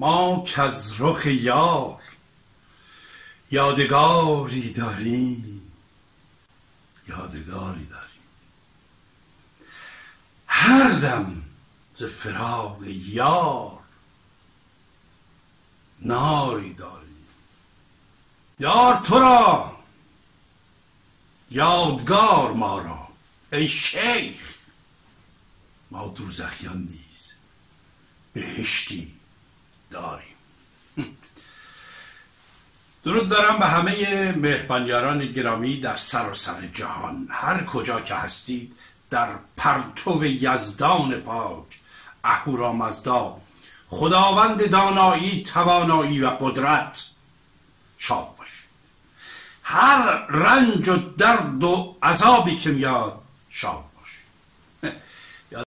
ما که از رخ یار یادگاری داریم. یادگاری داریم. هر دم ز فراق یار ناری داریم. یار تو را یادگار ما را. ای شیخ ما دوزخیان نیز بهشتی داریم. درود دارم به همه مهربانیاران گرامی در سر و سر جهان. هر کجا که هستید در پرتو یزدان پاک اهورامزدا خداوند دانایی توانایی و قدرت شاد باشید. هر رنج و درد و عذابی که میاد شاد